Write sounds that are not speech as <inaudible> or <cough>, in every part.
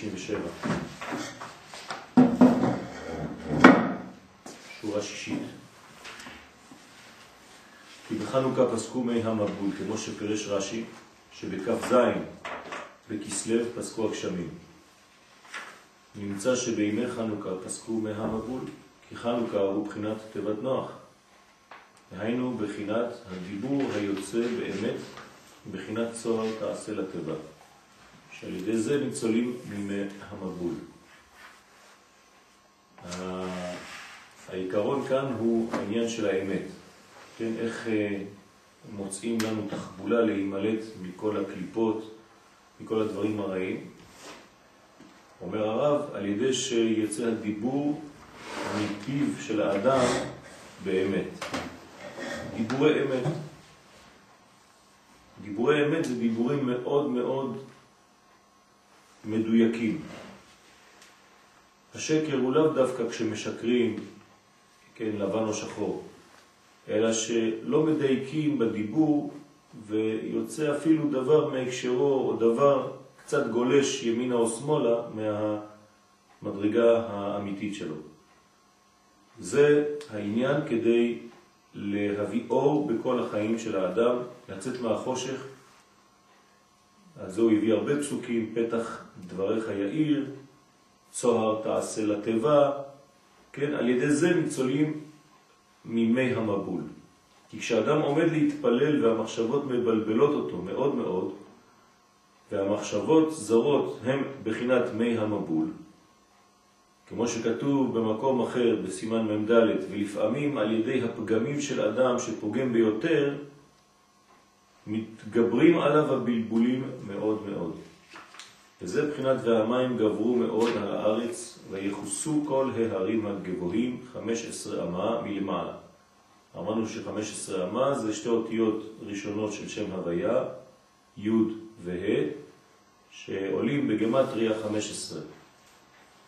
497. שורה שישית. כי בחנוכה פסקו מי המבול, כמו שפרש רש"י, שבכ"ז בכסלו פסקו הגשמים. נמצא שבימי חנוכה פסקו מי המבול, כי חנוכה הוא בחינת תיבת נוח. היינו בחינת הדיבור היוצא באמת, בחינת צוהר תעשה לתיבה. שעל ידי זה ניצולים מימי המבול. העיקרון כאן הוא העניין של האמת, כן, איך אה, מוצאים לנו תחבולה להימלט מכל הקליפות, מכל הדברים הרעים. אומר הרב, על ידי שיצא הדיבור מפיו של האדם באמת. דיבורי אמת. דיבורי אמת זה דיבורים מאוד מאוד מדויקים. השקר הוא לאו דווקא כשמשקרים, כן, לבן או שחור, אלא שלא מדייקים בדיבור ויוצא אפילו דבר מהקשרו או דבר קצת גולש ימינה או שמאלה מהמדרגה האמיתית שלו. זה העניין כדי להביא אור בכל החיים של האדם, לצאת מהחושך אז הוא הביא הרבה פסוקים, פתח דבריך יאיר, צוהר תעשה לטבע, כן, על ידי זה ניצולים מימי המבול. כי כשאדם עומד להתפלל והמחשבות מבלבלות אותו מאוד מאוד, והמחשבות זרות הם בחינת מי המבול, כמו שכתוב במקום אחר בסימן מ"ד, ולפעמים על ידי הפגמים של אדם שפוגם ביותר, מתגברים עליו הבלבולים מאוד מאוד. וזה בחינת והמים גברו מאוד על הארץ ויחוסו כל ההרים הגבוהים 15 אמה מלמעלה. אמרנו ש-15 אמה זה שתי אותיות ראשונות של שם הוויה, י' וה', שעולים בגמטריה 15.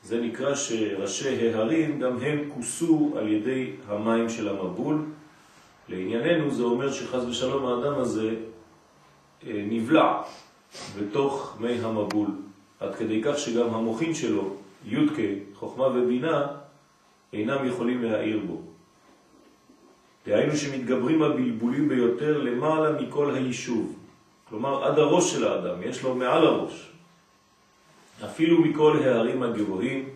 זה נקרא שראשי ההרים גם הם כוסו על ידי המים של המבול. לענייננו זה אומר שחז ושלום האדם הזה אה, נבלע בתוך מי המבול, עד כדי כך שגם המוחין שלו, יודקה, חוכמה ובינה, אינם יכולים להעיר בו. דהיינו שמתגברים הבלבולים ביותר למעלה מכל היישוב, כלומר עד הראש של האדם, יש לו מעל הראש. אפילו מכל הערים הגבוהים,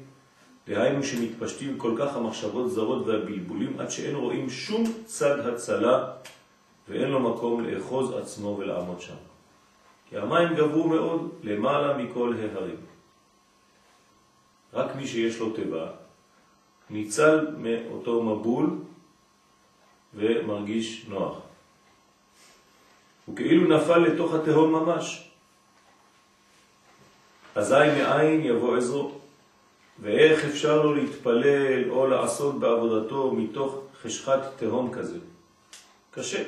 דהיינו שמתפשטים כל כך המחשבות זרות והבלבולים עד שאין רואים שום צד הצלה ואין לו מקום לאחוז עצמו ולעמוד שם. כי המים גברו מאוד למעלה מכל ההרים. רק מי שיש לו טבע ניצל מאותו מבול ומרגיש נוח. הוא כאילו נפל לתוך התהום ממש. אזי מאין יבוא עזרו, ואיך אפשר לו להתפלל או לעשות בעבודתו מתוך חשכת תהום כזה? קשה.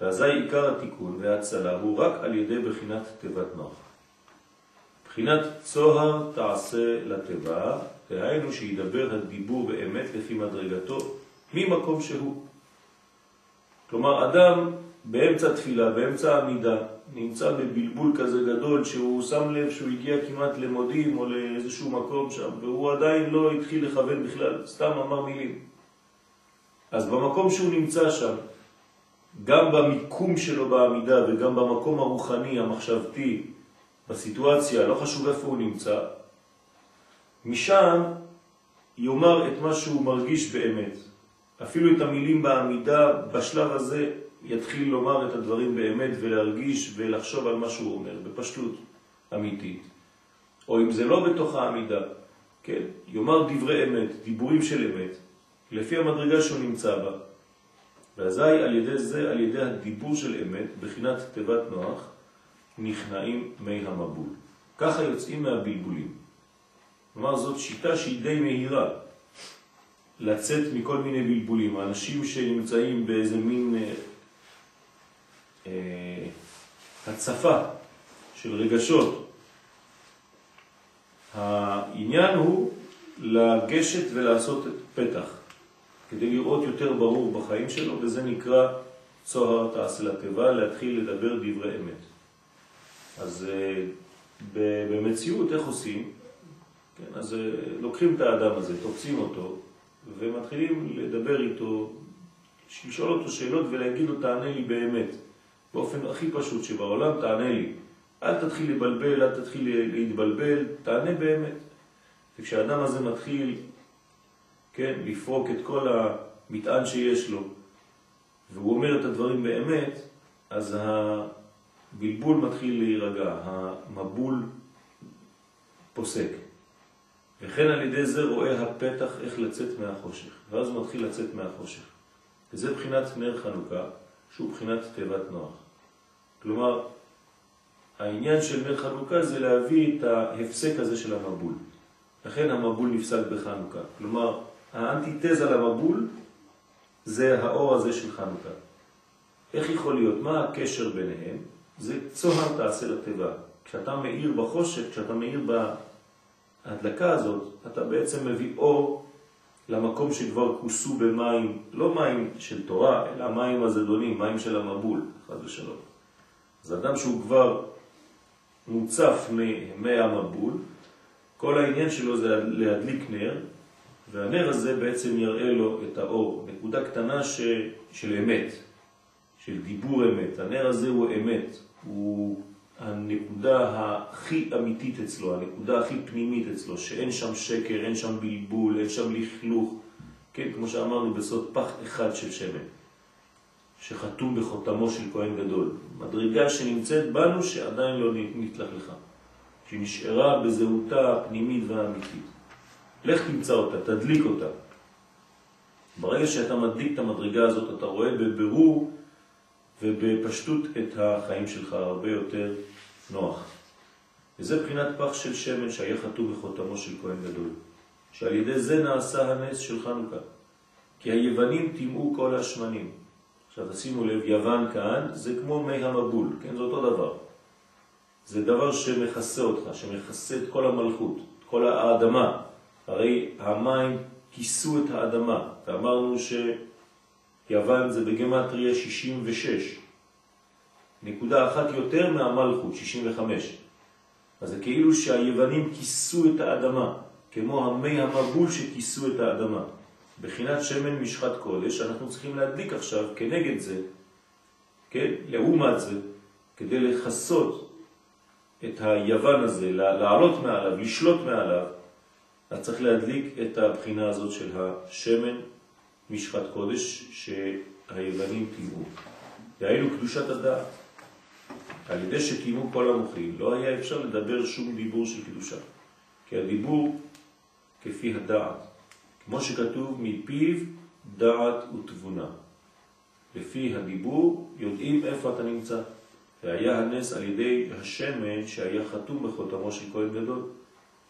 ואזי עיקר התיקון וההצלה הוא רק על ידי בחינת תיבת נוח. בחינת צוהר תעשה לתיבה, דהיינו שידבר הדיבור באמת לפי מדרגתו ממקום שהוא. כלומר, אדם באמצע תפילה, באמצע עמידה, נמצא בבלבול כזה גדול שהוא שם לב שהוא הגיע כמעט למודים או לאיזשהו מקום שם, והוא עדיין לא התחיל לכוון בכלל, סתם אמר מילים. אז במקום שהוא נמצא שם, גם במיקום שלו בעמידה וגם במקום הרוחני, המחשבתי, בסיטואציה, לא חשוב איפה הוא נמצא, משם יאמר את מה שהוא מרגיש באמת. אפילו את המילים בעמידה, בשלב הזה יתחיל לומר את הדברים באמת ולהרגיש ולחשוב על מה שהוא אומר, בפשטות אמיתית. או אם זה לא בתוך העמידה, כן, יאמר דברי אמת, דיבורים של אמת, לפי המדרגה שהוא נמצא בה. ואזי על ידי זה, על ידי הדיבור של אמת, בחינת תיבת נוח, נכנעים מי המבול. ככה יוצאים מהבלבולים. כלומר, זאת שיטה שהיא די מהירה. לצאת מכל מיני בלבולים. האנשים שנמצאים באיזה מין אה, הצפה של רגשות. העניין הוא לגשת ולעשות פתח, כדי לראות יותר ברור בחיים שלו, וזה נקרא צוהר תעשה לטבע, להתחיל לדבר דברי אמת. אז אה, במציאות איך עושים? כן, אז אה, לוקחים את האדם הזה, תופסים אותו, ומתחילים לדבר איתו, לשאול אותו שאלות ולהגיד לו תענה לי באמת, באופן הכי פשוט שבעולם תענה לי. אל תתחיל לבלבל, אל תתחיל להתבלבל, תענה באמת. וכשהאדם הזה מתחיל, כן, לפרוק את כל המטען שיש לו, והוא אומר את הדברים באמת, אז הבלבול מתחיל להירגע, המבול פוסק. וכן על ידי זה רואה הפתח איך לצאת מהחושך, ואז הוא מתחיל לצאת מהחושך. וזה בחינת נר חנוכה, שהוא בחינת תיבת נוח. כלומר, העניין של נר חנוכה זה להביא את ההפסק הזה של המבול. לכן המבול נפסק בחנוכה. כלומר, האנטיתזה למבול זה האור הזה של חנוכה. איך יכול להיות? מה הקשר ביניהם? זה צוהר תעשה לטבע. כשאתה מאיר בחושך, כשאתה מאיר בהדלקה הזאת, אתה בעצם מביא אור למקום שכבר כוסו במים, לא מים של תורה, אלא מים הזדונים, מים של המבול, חד ושלום. אז אדם שהוא כבר מוצף ממי המבול, כל העניין שלו זה להדליק נר, והנר הזה בעצם יראה לו את האור, נקודה קטנה ש... של אמת, של דיבור אמת. הנר הזה הוא אמת, הוא הנקודה הכי אמיתית אצלו, הנקודה הכי פנימית אצלו, שאין שם שקר, אין שם בלבול, אין שם לכלוך, כן, כמו שאמרנו בסוד פח אחד של שמן, שחתום בחותמו של כהן גדול. מדרגה שנמצאת בנו שעדיין לא נתלך לך, שנשארה בזהותה הפנימית והאמיתית. לך תמצא אותה, תדליק אותה. ברגע שאתה מדליק את המדרגה הזאת, אתה רואה בבירור ובפשטות את החיים שלך הרבה יותר נוח. וזה בחינת פח של שמן שהיה חתום בחותמו של כהן גדול, שעל ידי זה נעשה הנס של חנוכה. כי היוונים טימאו כל השמנים. עכשיו תשימו לב, יוון כאן זה כמו מי המבול, כן? זה אותו דבר. זה דבר שמכסה אותך, שמכסה את כל המלכות, את כל האדמה. הרי המים כיסו את האדמה, ואמרנו שיוון זה בגמטריה 66, נקודה אחת יותר מהמלכות, 65. אז זה כאילו שהיוונים כיסו את האדמה, כמו המי המבול שכיסו את האדמה. בחינת שמן משחת קודש, אנחנו צריכים להדליק עכשיו כנגד זה, כן, לעומת זה, כדי לחסות את היוון הזה, לעלות מעליו, לשלוט מעליו, אז צריך להדליק את הבחינה הזאת של השמן משחת קודש שהיוונים תיאו. דהיינו קדושת הדעת. על ידי שקיימו כל המוחים לא היה אפשר לדבר שום דיבור של קדושה. כי הדיבור כפי הדעת, כמו שכתוב מפיו דעת ותבונה. לפי הדיבור יודעים איפה אתה נמצא. והיה הנס על ידי השמן שהיה חתום בחותמו של כהן גדול.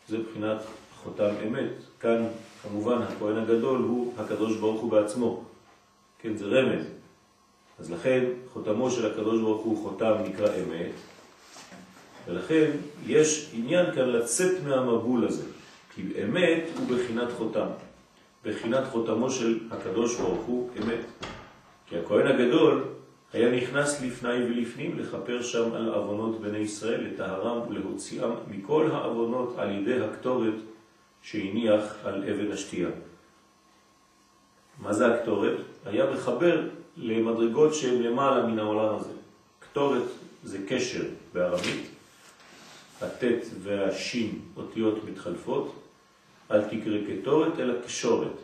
זה בחינת חותם אמת. כאן כמובן הכהן הגדול הוא הקדוש ברוך הוא בעצמו. כן, זה רמז. אז לכן חותמו של הקדוש ברוך הוא חותם נקרא אמת, ולכן יש עניין כאן לצאת מהמבול הזה, כי אמת הוא בחינת חותם, בחינת חותמו של הקדוש ברוך הוא אמת. כי הכהן הגדול היה נכנס לפני ולפנים לחפר שם על אבונות בני ישראל, לטהרם ולהוציאם מכל האבונות על ידי הקטורת שהניח על אבן השתייה. מה זה הקטורת? היה מחבר למדרגות שהן למעלה מן העולם הזה. קטורת זה קשר בערבית, הטט והשין אותיות מתחלפות, אל תקרא קטורת אלא קשורת.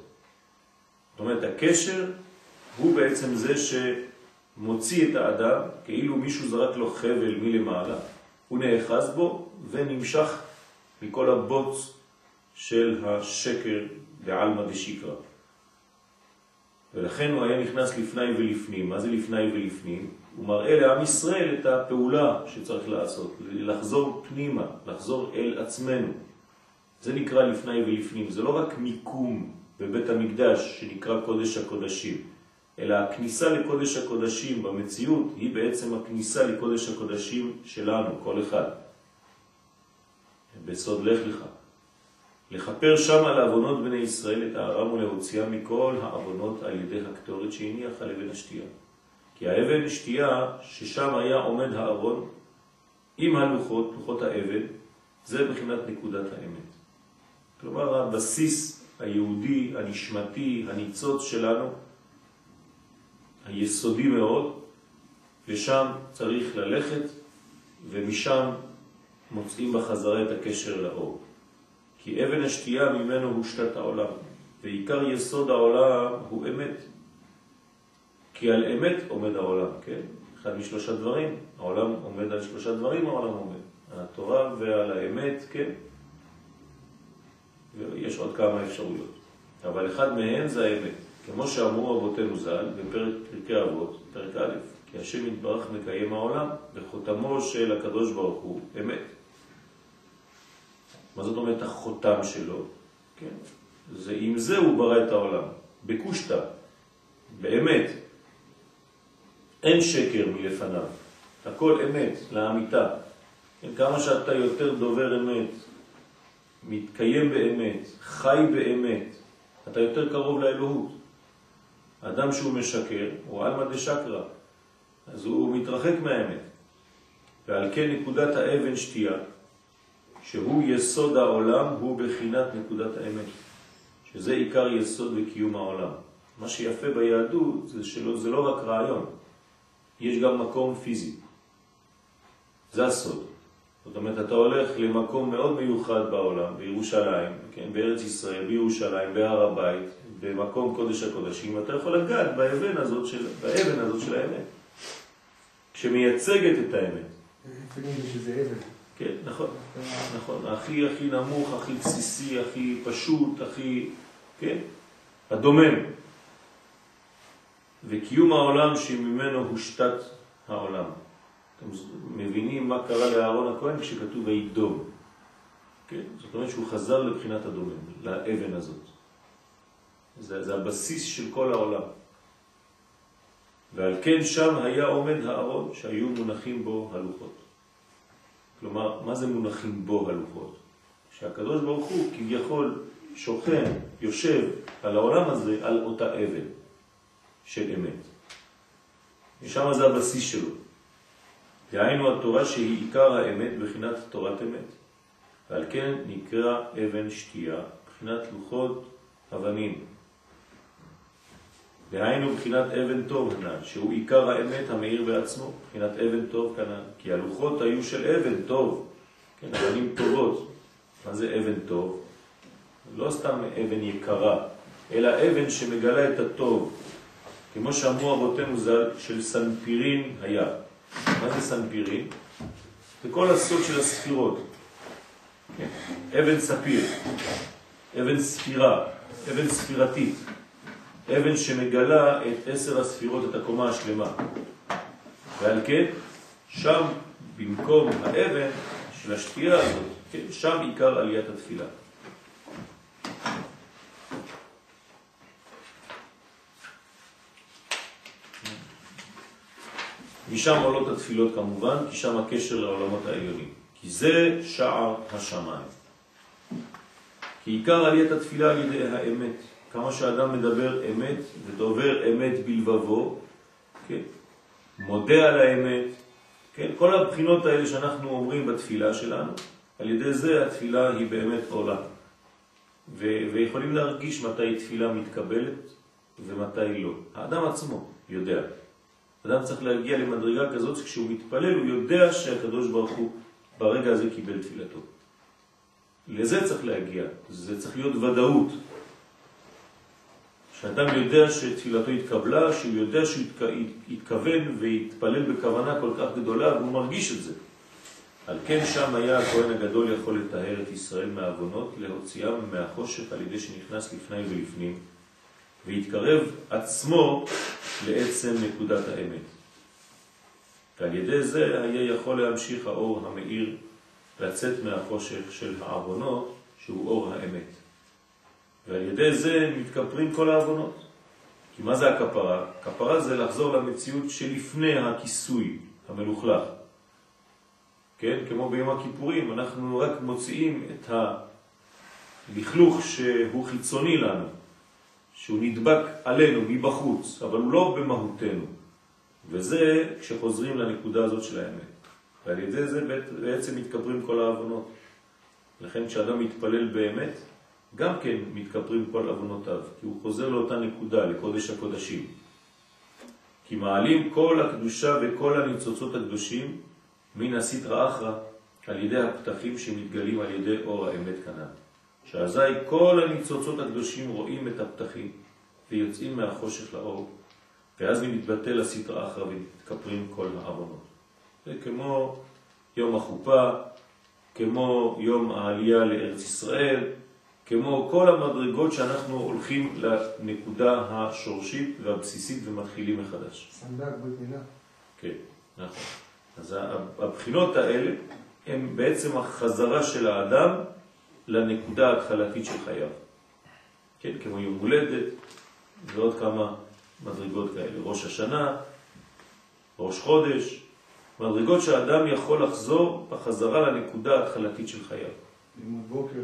זאת אומרת, הקשר הוא בעצם זה שמוציא את האדם, כאילו מישהו זרק לו חבל מלמעלה, הוא נאחז בו ונמשך מכל הבוץ של השקר בעלמא דשיקרא. ולכן הוא היה נכנס לפני ולפנים. מה זה לפני ולפנים? הוא מראה לעם ישראל את הפעולה שצריך לעשות, לחזור פנימה, לחזור אל עצמנו. זה נקרא לפני ולפנים, זה לא רק מיקום בבית המקדש שנקרא קודש הקודשים, אלא הכניסה לקודש הקודשים במציאות היא בעצם הכניסה לקודש הקודשים שלנו, כל אחד. בסוד לך לך. לכפר שם על אבונות בני ישראל את הארם ולהוציאה מכל האבונות על ידי הקטורת שהניח על אבן השתייה. כי האבן שתייה ששם היה עומד הארון עם הלוחות, לוחות האבן, זה בחינת נקודת האמת. כלומר הבסיס היהודי, הנשמתי, הניצוץ שלנו, היסודי מאוד, ושם צריך ללכת, ומשם מוצאים בחזרה את הקשר לאור. כי אבן השתייה ממנו הושתת העולם, ועיקר יסוד העולם הוא אמת. כי על אמת עומד העולם, כן? אחד משלושה דברים, העולם עומד על שלושה דברים, העולם עומד. על התורה ועל האמת, כן? ויש עוד כמה אפשרויות. אבל אחד מהן זה האמת. כמו שאמרו אבותינו ז"ל בפרק פרקי אבות, פרק א', כי השם יתברך מקיים העולם, וחותמו של הקדוש ברוך הוא אמת. מה זאת אומרת החותם שלו? כן. זה עם זה הוא ברא את העולם, בקושטה, באמת. אין שקר מלפניו, הכל אמת, לאמיתה. כן, כמה שאתה יותר דובר אמת, מתקיים באמת, חי באמת, אתה יותר קרוב לאלוהות. אדם שהוא משקר הוא אלמא דשקרא, אז הוא מתרחק מהאמת. ועל כן נקודת האבן שתייה, שהוא יסוד העולם, הוא בחינת נקודת האמת, שזה עיקר יסוד וקיום העולם. מה שיפה ביהדות זה שלא, זה לא רק רעיון, יש גם מקום פיזי. זה הסוד. זאת אומרת, אתה הולך למקום מאוד מיוחד בעולם, בירושלים, כן, בארץ ישראל, בירושלים, בהר הבית, במקום קודש הקודשים, אתה יכול לגעת באבן הזאת של, באבן הזאת של האמת, שמייצגת את האמת. כן, נכון, נכון, הכי הכי נמוך, הכי בסיסי, הכי פשוט, הכי, כן, הדומם. וקיום העולם שממנו הושתת העולם. אתם מבינים מה קרה לאהרון הכהן כשכתוב וידום. כן? זאת אומרת שהוא חזר לבחינת הדומם, לאבן הזאת. זה, זה הבסיס של כל העולם. ועל כן שם היה עומד הארון שהיו מונחים בו הלוחות. כלומר, מה זה מונחים בו הלוחות? שהקדוש ברוך הוא כביכול שוכן, יושב על העולם הזה, על אותה אבן של אמת. ושם זה הבסיס שלו. דהיינו התורה שהיא עיקר האמת בחינת תורת אמת. ועל כן נקרא אבן שתייה, בחינת לוחות אבנים. דהיינו בחינת אבן טוב הנ"ל, שהוא עיקר האמת המאיר בעצמו, בחינת אבן טוב כנ"ל. כי הלוחות היו של אבן טוב, כן, אבנים טובות. מה זה אבן טוב? לא סתם אבן יקרה, אלא אבן שמגלה את הטוב. כמו שאמרו אבותינו ז"ל, של סנפירין היה. מה זה סנפירין? זה כל הסוד של הספירות. אבן ספיר, אבן ספירה, אבן ספירתית. אבן שמגלה את עשר הספירות, את הקומה השלמה. ועל כן, שם במקום האבן של השתייה הזאת, כן, שם עיקר עליית התפילה. משם עולות התפילות כמובן, כי שם הקשר לעולמות העליונים. כי זה שער השמיים. כי עיקר עליית התפילה על ידי האמת. כמה שאדם מדבר אמת ודובר אמת בלבבו, כן, מודה על האמת, כן, כל הבחינות האלה שאנחנו אומרים בתפילה שלנו, על ידי זה התפילה היא באמת עולה. ו- ויכולים להרגיש מתי תפילה מתקבלת ומתי לא. האדם עצמו יודע. אדם צריך להגיע למדרגה כזאת שכשהוא מתפלל הוא יודע שהקדוש ברוך הוא ברגע הזה קיבל תפילתו. לזה צריך להגיע, זה צריך להיות ודאות. שאדם יודע שתפילתו התקבלה, שהוא יודע שהוא התכוון והתפלל בכוונה כל כך גדולה והוא מרגיש את זה. על כן שם היה הכהן הגדול יכול לתאר את ישראל מהאבונות, להוציאם מהחושך על ידי שנכנס לפני ולפנים, והתקרב עצמו לעצם נקודת האמת. ועל ידי זה היה יכול להמשיך האור המאיר לצאת מהחושך של העוונות, שהוא אור האמת. ועל ידי זה מתכפרים כל העוונות. כי מה זה הכפרה? כפרה זה לחזור למציאות שלפני הכיסוי המלוכלך. כן? כמו ביום הכיפורים, אנחנו רק מוציאים את הלכלוך שהוא חיצוני לנו, שהוא נדבק עלינו מבחוץ, אבל הוא לא במהותנו. וזה כשחוזרים לנקודה הזאת של האמת. ועל ידי זה בעצם מתקברים כל העוונות. לכן כשאדם מתפלל באמת, גם כן מתקפרים כל עוונותיו, כי הוא חוזר לאותה נקודה, לקודש הקודשים. כי מעלים כל הקדושה וכל הניצוצות הקדושים מן הסתרא אחרא על ידי הפתחים שמתגלים על ידי אור האמת כנ"ל. שאזי כל הניצוצות הקדושים רואים את הפתחים ויוצאים מהחושך לאור, ואז מתבטל הסתרא אחרא ומתקפרים כל העוונות. זה כמו יום החופה, כמו יום העלייה לארץ ישראל, כמו כל המדרגות שאנחנו הולכים לנקודה השורשית והבסיסית ומתחילים מחדש. סנדק ברית מילה. כן, נכון. אז הבחינות האלה הן בעצם החזרה של האדם לנקודה ההתחלתית של חייו. כן, כמו יום הולדת ועוד כמה מדרגות כאלה. ראש השנה, ראש חודש, מדרגות שהאדם יכול לחזור בחזרה לנקודה ההתחלתית של חייו. לימוד בוקר.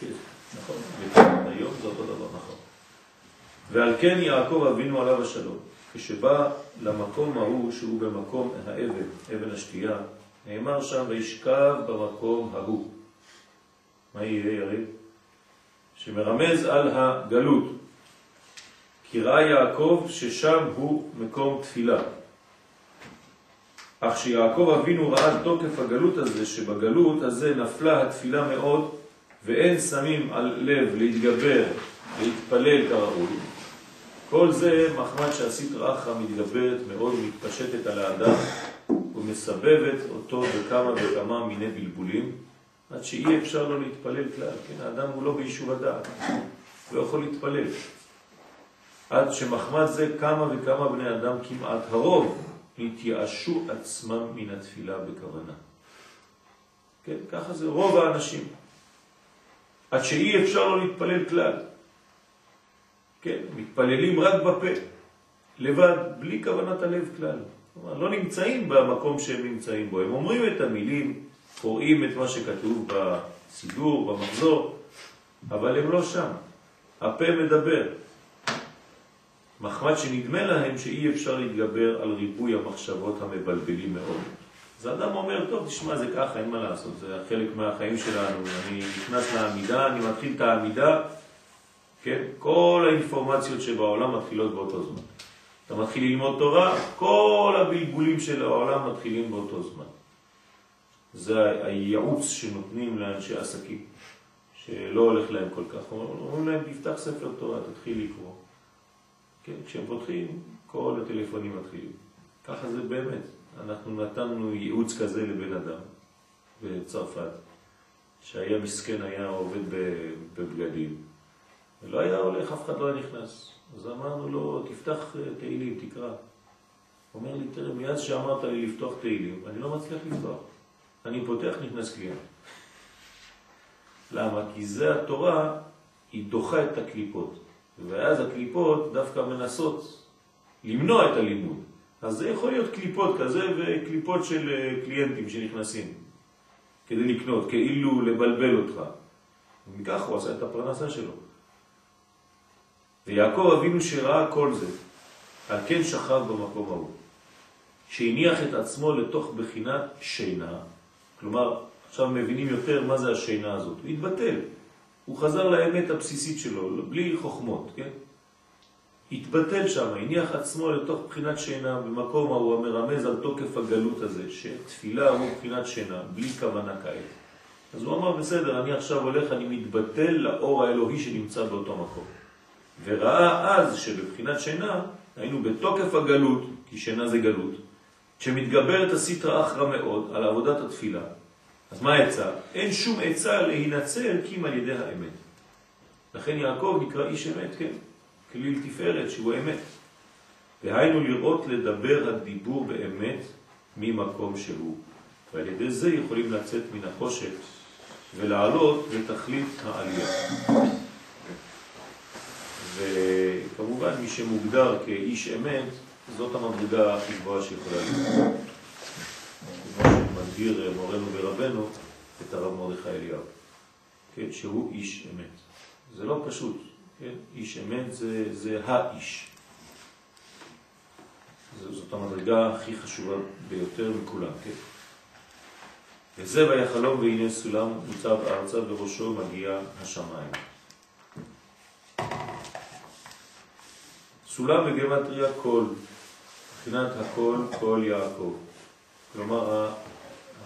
כן, נכון. היום זה אותו דבר, נכון. ועל כן יעקב אבינו עליו השלום, כשבא למקום ההוא שהוא במקום האבן, אבן השתייה, נאמר שם וישכב במקום ההוא. מה יהיה יריב? שמרמז על הגלות. כי ראה יעקב ששם הוא מקום תפילה. אך שיעקב אבינו ראה תוקף הגלות הזה, שבגלות הזה נפלה התפילה מאוד, ואין שמים על לב להתגבר, להתפלל כראוי. כל זה מחמד שהסטרא אחרא מתגברת מאוד ומתפשטת על האדם ומסבבת אותו בכמה וכמה מיני בלבולים, עד שאי אפשר לו להתפלל כלל. כן, האדם הוא לא ביישוב הדעת, לא יכול להתפלל. עד שמחמד זה כמה וכמה בני אדם, כמעט הרוב, התייאשו עצמם מן התפילה בכוונה. כן, ככה זה רוב האנשים. עד שאי אפשר לו להתפלל כלל. כן, מתפללים רק בפה, לבד, בלי כוונת הלב כלל. כלומר, לא נמצאים במקום שהם נמצאים בו. הם אומרים את המילים, קוראים את מה שכתוב בסידור, במחזור, אבל הם לא שם. הפה מדבר. מחמד שנדמה להם שאי אפשר להתגבר על ריבוי המחשבות המבלבלים מאוד. אז האדם אומר, טוב, תשמע, זה ככה, אין מה לעשות, זה חלק מהחיים שלנו. אני נכנס לעמידה, אני מתחיל את העמידה, כן? כל האינפורמציות שבעולם מתחילות באותו זמן. אתה מתחיל ללמוד תורה, כל הבלבולים של העולם מתחילים באותו זמן. זה הייעוץ שנותנים לאנשי עסקים, שלא הולך להם כל כך. אומרים להם, תפתח ספר תורה, תתחיל לקרוא. כן, כשהם פותחים, כל הטלפונים מתחילים. ככה זה באמת. אנחנו נתנו ייעוץ כזה לבן אדם בצרפת, שהיה מסכן, היה עובד בבגדים, ולא היה הולך, אף אחד לא היה נכנס. אז אמרנו לו, תפתח תהילים, תקרא. הוא אומר לי, תראה, מאז שאמרת לי לפתוח תהילים, אני לא מצליח לפתוח. אני פותח, נכנס קליינט. למה? כי זה התורה, היא דוחה את הקליפות. ואז הקליפות דווקא מנסות למנוע את הלימוד. אז זה יכול להיות קליפות כזה וקליפות של אה, קליינטים שנכנסים כדי לקנות, כאילו לבלבל אותך. ומכך הוא עשה את הפרנסה שלו. ויעקב אבינו שראה כל זה, על כן שכב במקום ההוא, שהניח את עצמו לתוך בחינת שינה, כלומר, עכשיו מבינים יותר מה זה השינה הזאת, הוא התבטל, הוא חזר לאמת הבסיסית שלו, בלי חוכמות, כן? התבטל שם, הניח עצמו לתוך בחינת שינה, במקום ההוא המרמז על תוקף הגלות הזה, שתפילה הוא בחינת שינה, בלי כוונה כעת. אז הוא אמר, בסדר, אני עכשיו הולך, אני מתבטל לאור האלוהי שנמצא באותו מקום. וראה אז שבבחינת שינה, היינו בתוקף הגלות, כי שינה זה גלות, שמתגברת הסתרא אחרא מאוד על עבודת התפילה. אז מה העצה? אין שום עצה להינצל כי על ידי האמת. לכן יעקב נקרא איש אמת, כן? כליל תפארת שהוא אמת. והיינו לראות לדבר הדיבור באמת ממקום שהוא. ועל ידי זה יכולים לצאת מן החושך ולעלות לתכלית העלייה. וכמובן מי שמוגדר כאיש אמת, זאת המדרגה הכי גבוהה שיכולה להיות. כמו שמגדיר מורנו ורבנו את הרב מרדכי אליהו, כן, שהוא איש אמת. זה לא פשוט, כן? איש אמת זה, זה האיש. זאת המדרגה הכי חשובה ביותר מכולם, כן? וזה ויחלום והנה סולם מוצב ארצה וראשו מגיע השמיים. סולם בגמטריה קול, מבחינת הקול, קול יעקב. כלומר,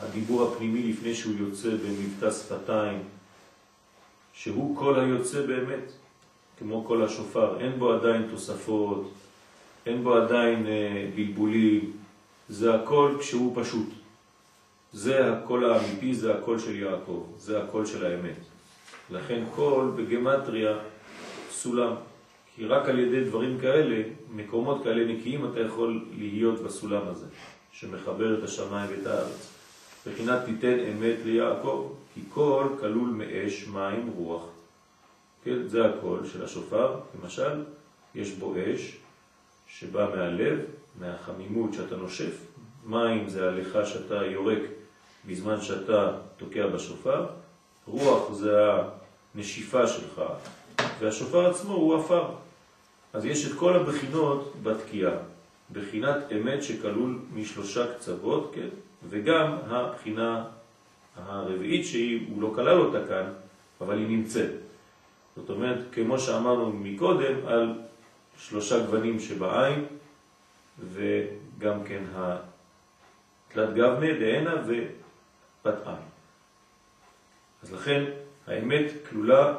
הדיבור הפנימי לפני שהוא יוצא במבטא שפתיים, שהוא קול היוצא באמת, כמו קול השופר, אין בו עדיין תוספות, אין בו עדיין אה, בלבולים, זה הכל כשהוא פשוט. זה הקול האמיתי, זה הקול של יעקב, זה הקול של האמת. לכן קול בגמטריה סולם, כי רק על ידי דברים כאלה, מקומות כאלה נקיים, אתה יכול להיות בסולם הזה, שמחבר את השמיים ואת הארץ. בחינת תיתן אמת ליעקב, כי קול כלול מאש, מים, רוח. כן, זה הקול של השופר, למשל, יש בו אש שבא מהלב, מהחמימות שאתה נושף, מים זה הליכה שאתה יורק בזמן שאתה תוקע בשופר, רוח זה הנשיפה שלך, והשופר עצמו הוא אפר. אז יש את כל הבחינות בתקיעה, בחינת אמת שכלול משלושה קצוות, כן? וגם הבחינה הרביעית שהיא, הוא לא כלל אותה כאן, אבל היא נמצאת. זאת אומרת, כמו שאמרנו מקודם, על שלושה גוונים שבעין, וגם כן התלת גבנה, דהנה בת עין. אז לכן האמת כלולה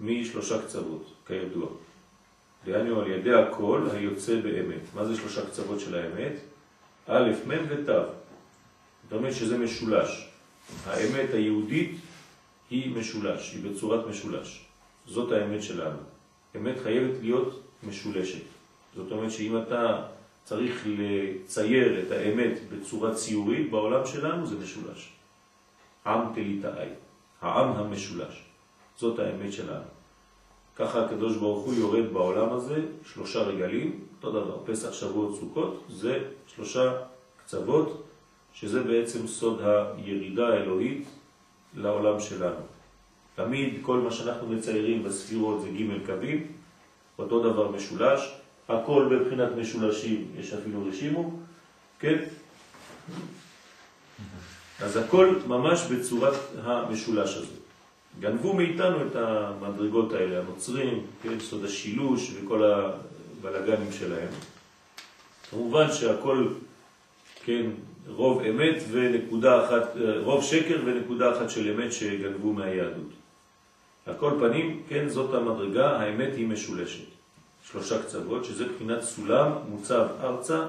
משלושה קצוות, כידוע. דהיינו על ידי הכל היוצא באמת. מה זה שלושה קצוות של האמת? א', מ' ות'. זאת אומרת שזה משולש. האמת היהודית היא משולש, היא בצורת משולש. זאת האמת שלנו. אמת חייבת להיות משולשת. זאת אומרת שאם אתה צריך לצייר את האמת בצורה ציורית בעולם שלנו, זה משולש. עם תליטאי, העם המשולש. זאת האמת שלנו. ככה הקדוש ברוך הוא יורד בעולם הזה, שלושה רגלים, אותו דבר, פסח, שבועות, סוכות, זה שלושה קצוות, שזה בעצם סוד הירידה האלוהית לעולם שלנו. תמיד כל מה שאנחנו מציירים בספירות זה ג' קווים, אותו דבר משולש, הכל בבחינת משולשים, יש אפילו רשימו, כן? אז הכל ממש בצורת המשולש הזה. גנבו מאיתנו את המדרגות האלה, הנוצרים, כן, סוד השילוש וכל הבלגנים שלהם. כמובן שהכל, כן, רוב אמת ונקודה אחת, רוב שקר ונקודה אחת של אמת שגנבו מהיהדות. על כל פנים, כן, זאת המדרגה, האמת היא משולשת. שלושה קצוות, שזה בחינת סולם מוצב ארצה,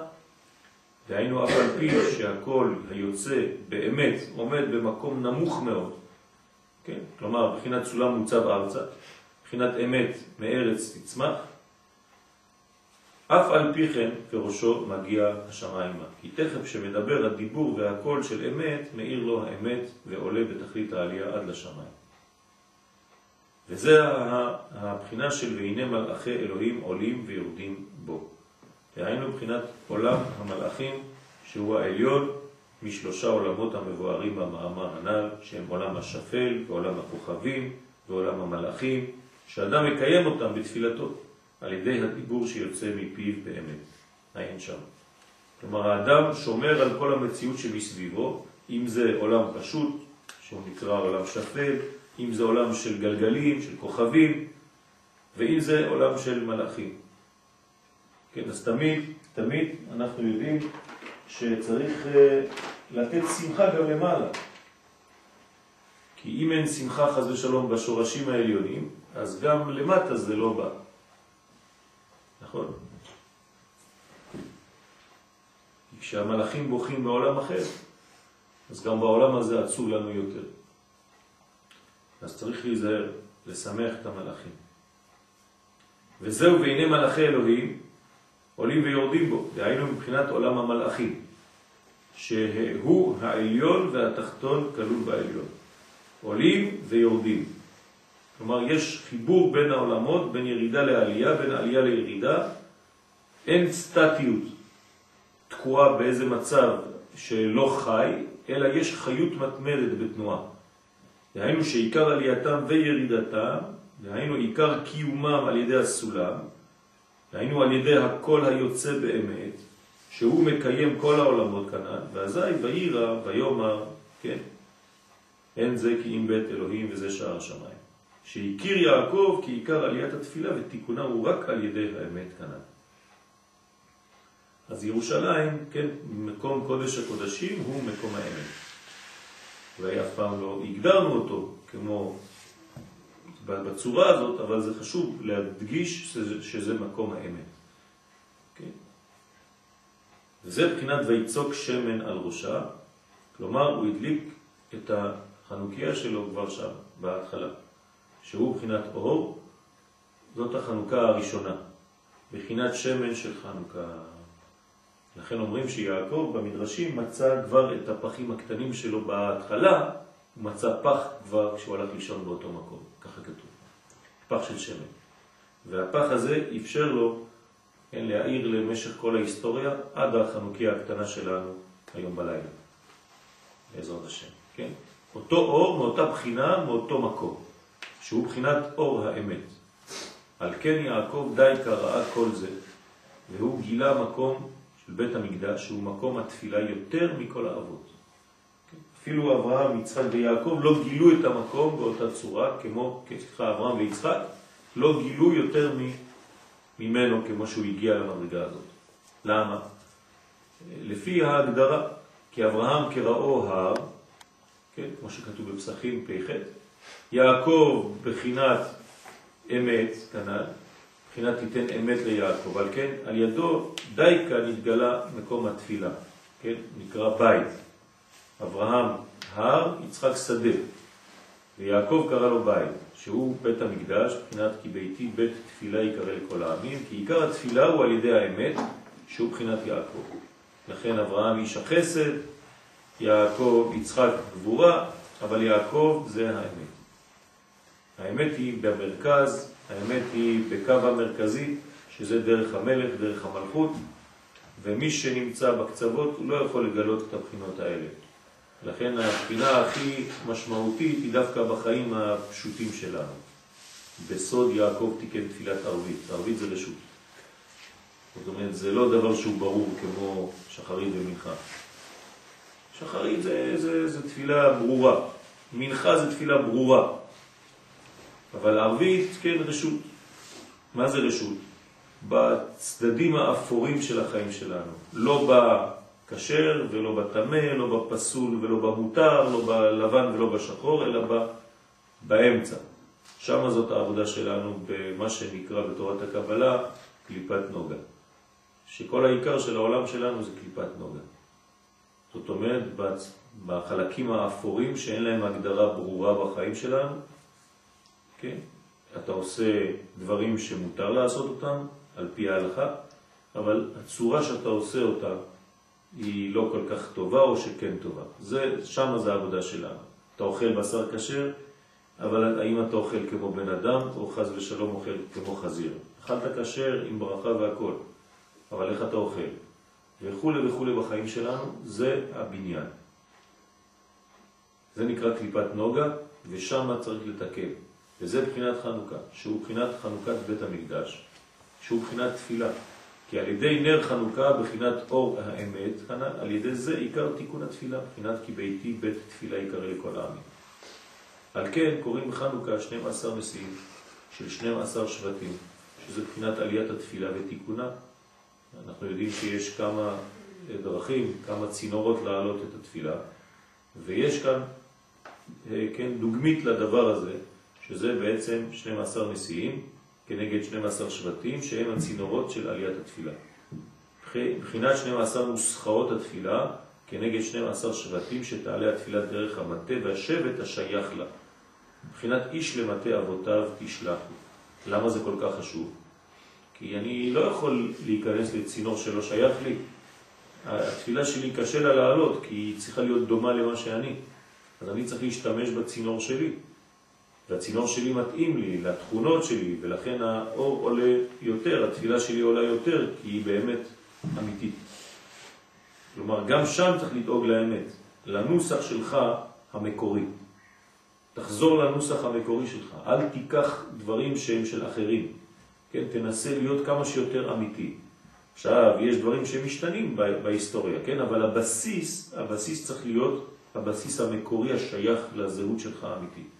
דהיינו אף על פי שהכל היוצא באמת עומד במקום נמוך מאוד, כן? כלומר, בחינת סולם מוצב ארצה, בחינת אמת מארץ תצמח, אף על פי כן פירושו מגיע השמיימה. כי תכף שמדבר הדיבור והקול של אמת, מאיר לו האמת ועולה בתכלית העלייה עד לשמיים. וזה הבחינה של והנה מלאכי אלוהים עולים ויורדים בו. דהיינו בחינת עולם המלאכים שהוא העליון משלושה עולמות המבוארים במאמר הנ"ל, שהם עולם השפל ועולם הכוכבים ועולם המלאכים, שאדם מקיים אותם בתפילתו על ידי הדיבור שיוצא מפיו באמת. העין שם. כלומר, האדם שומר על כל המציאות שמסביבו, אם זה עולם פשוט, שהוא נקרא עולם שפל, אם זה עולם של גלגלים, של כוכבים, ואם זה עולם של מלאכים. כן, אז תמיד, תמיד אנחנו יודעים שצריך אה, לתת שמחה גם למעלה. כי אם אין שמחה חז ושלום בשורשים העליונים, אז גם למטה זה לא בא. נכון? כשהמלאכים בוכים בעולם אחר, אז גם בעולם הזה עצוב לנו יותר. אז צריך להיזהר, לשמח את המלאכים. וזהו והנה מלאכי אלוהים עולים ויורדים בו, דהיינו מבחינת עולם המלאכים. שהוא העליון והתחתון כלול בעליון. עולים ויורדים. כלומר, יש חיבור בין העולמות, בין ירידה לעלייה, בין עלייה לירידה. אין סטטיות תקועה באיזה מצב שלא חי, אלא יש חיות מתמדת בתנועה. דהיינו שעיקר עלייתם וירידתם, דהיינו עיקר קיומם על ידי הסולם, דהיינו על ידי הכל היוצא באמת, שהוא מקיים כל העולמות כנן, ואזי ואירא ויאמר, כן, אין זה כי אם בית אלוהים וזה שער השמיים. שהכיר יעקב כי עיקר עליית התפילה ותיקונה הוא רק על ידי האמת כנן. אז ירושלים, כן, מקום קודש הקודשים הוא מקום האמת. אולי אף פעם לא הגדרנו אותו כמו בצורה הזאת, אבל זה חשוב להדגיש שזה, שזה מקום האמת. כן? וזה בחינת ויצוק שמן על ראשה, כלומר הוא הדליק את החנוכיה שלו כבר שם, בהתחלה, שהוא בחינת אור, זאת החנוכה הראשונה, בחינת שמן של חנוכה. לכן אומרים שיעקב במדרשים מצא כבר את הפחים הקטנים שלו בהתחלה, מצא פח כבר כשהוא הלך לישון באותו מקום, ככה כתוב, פח של שמן. והפח הזה אפשר לו כן, להעיר למשך כל ההיסטוריה עד החנוכיה הקטנה שלנו היום בלילה, בעזרת השם, כן? אותו אור מאותה בחינה, מאותו מקום, שהוא בחינת אור האמת. על כן יעקב די קראה כל זה, והוא גילה מקום של בית המקדש, שהוא מקום התפילה יותר מכל האבות. אפילו אברהם, יצחק ויעקב לא גילו את המקום באותה צורה, כמו, סליחה, אברהם ויצחק, לא גילו יותר ממנו כמו שהוא הגיע למדרגה הזאת. למה? לפי ההגדרה, כי אברהם כראו הר, כן, כמו שכתוב בפסחים פ"ח, יעקב בחינת אמת, כנ"ל, מבחינת תיתן אמת ליעקב, על כן על ידו די כאן התגלה מקום התפילה, כן? נקרא בית. אברהם הר, יצחק שדה, ויעקב קרא לו בית, שהוא בית המקדש, מבחינת כי ביתי בית תפילה יקרא לכל העמים, כי עיקר התפילה הוא על ידי האמת, שהוא מבחינת יעקב. לכן אברהם איש החסד, יעקב, יצחק גבורה, אבל יעקב זה האמת. האמת היא במרכז, האמת היא בקו המרכזי, שזה דרך המלך, דרך המלכות, ומי שנמצא בקצוות לא יכול לגלות את הבחינות האלה. לכן הבחינה הכי משמעותית היא דווקא בחיים הפשוטים שלנו. בסוד יעקב תיקן תפילת ערבית, ערבית זה רשות. זאת אומרת, זה לא דבר שהוא ברור כמו שחרית ומנחה. שחרית זה, זה, זה תפילה ברורה, מנחה זה תפילה ברורה. אבל ערבית, כן, רשות. מה זה רשות? בצדדים האפורים של החיים שלנו. לא בכשר ולא בתמה, לא בפסול ולא במותר, לא בלבן ולא בשחור, אלא ב... באמצע. שם זאת העבודה שלנו במה שנקרא בתורת הקבלה קליפת נוגה. שכל העיקר של העולם שלנו זה קליפת נוגה. זאת אומרת, בחלקים האפורים שאין להם הגדרה ברורה בחיים שלנו, כן? אתה עושה דברים שמותר לעשות אותם על פי ההלכה, אבל הצורה שאתה עושה אותה היא לא כל כך טובה או שכן טובה. זה, שם זה העבודה שלנו. אתה אוכל בשר כשר, אבל האם אתה אוכל כמו בן אדם או חז ושלום אוכל כמו חזיר? אכלת כשר עם ברכה והכל, אבל איך אתה אוכל? וכו' וכו' בחיים שלנו, זה הבניין. זה נקרא קליפת נוגה, ושם צריך לתקן. וזה בחינת חנוכה, שהוא בחינת חנוכת בית המקדש, שהוא בחינת תפילה. כי על ידי נר חנוכה, בחינת אור האמת, כנ"ל, על ידי זה עיקר תיקון התפילה, בחינת כי ביתי בית תפילה יקרא לכל העמים. על כן קוראים בחנוכה 12 נשיאים של 12 שבטים, שזה בחינת עליית התפילה ותיקונה. אנחנו יודעים שיש כמה דרכים, כמה צינורות להעלות את התפילה, ויש כאן, אה, כן, דוגמית לדבר הזה, שזה בעצם 12 נשיאים כנגד 12 שבטים שהם הצינורות של עליית התפילה. בחינת 12 נוסחאות התפילה כנגד 12 שבטים שתעלה התפילה דרך המטה והשבט השייך לה. בחינת איש למטה אבותיו תשלחו. למה זה כל כך חשוב? כי אני לא יכול להיכנס לצינור שלא שייך לי. התפילה שלי קשה לה לעלות, כי היא צריכה להיות דומה למה שאני. אז אני צריך להשתמש בצינור שלי. והצינור שלי מתאים לי, לתכונות שלי, ולכן האור עולה יותר, התפילה שלי עולה יותר, כי היא באמת אמיתית. כלומר, גם שם צריך לדאוג לאמת, לנוסח שלך המקורי. תחזור לנוסח המקורי שלך, אל תיקח דברים שהם של אחרים. כן, תנסה להיות כמה שיותר אמיתי. עכשיו, יש דברים שמשתנים בהיסטוריה, כן? אבל הבסיס, הבסיס צריך להיות הבסיס המקורי השייך לזהות שלך האמיתית.